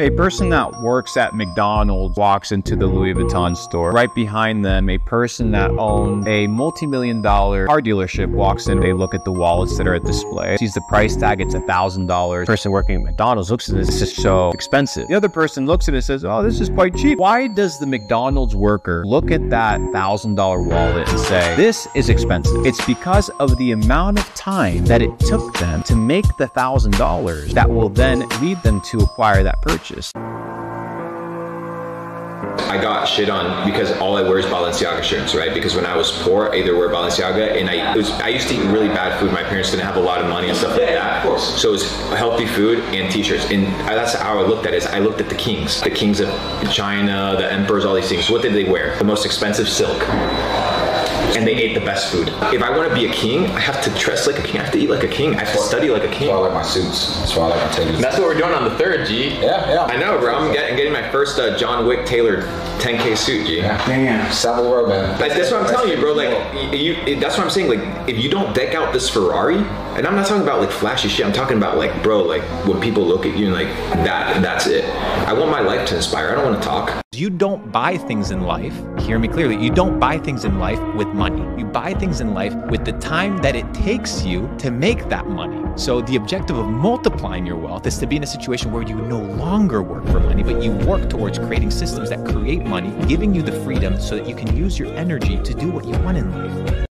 A person that works at McDonald's walks into the Louis Vuitton store. Right behind them, a person that owns a multi-million dollar car dealership walks in. They look at the wallets that are at display, sees the price tag, it's a thousand dollars. Person working at McDonald's looks at this, this is so expensive. The other person looks at it and says, oh, this is quite cheap. Why does the McDonald's worker look at that thousand dollar wallet and say, this is expensive? It's because of the amount of time that it took them to make the thousand dollars that will then lead them to acquire that purchase purchase. I got shit on because all I wear is Balenciaga shirts, right? Because when I was poor, I either wear Balenciaga and I was I used to eat really bad food. My parents didn't have a lot of money and stuff like that. Of course. So it was healthy food and t-shirts. And that's how I looked at it. I looked at the kings, the kings of China, the emperors, all these things. What did they wear? The most expensive silk and they ate the best food. If I want to be a king, I have to dress like a king. I have to eat like a king. I have to study like a king. That's why I like my suits. That's why I like my tailors. That's what we're doing on the third, G. Yeah, yeah. I know, bro. I'm getting, getting my first uh, John Wick tailored 10k suit, G. Yeah. Damn. Savile Row, man. Like, that's what I'm telling you, bro. Like, you, you, that's what I'm saying. Like, if you don't deck out this Ferrari, and I'm not talking about like flashy shit. I'm talking about like, bro, like when people look at you and like that, that's it. I want my life to inspire. I don't want to talk. You don't buy things in life, hear me clearly, you don't buy things in life with money. You buy things in life with the time that it takes you to make that money. So the objective of multiplying your wealth is to be in a situation where you no longer work for money, but you work towards creating systems that create money, giving you the freedom so that you can use your energy to do what you want in life.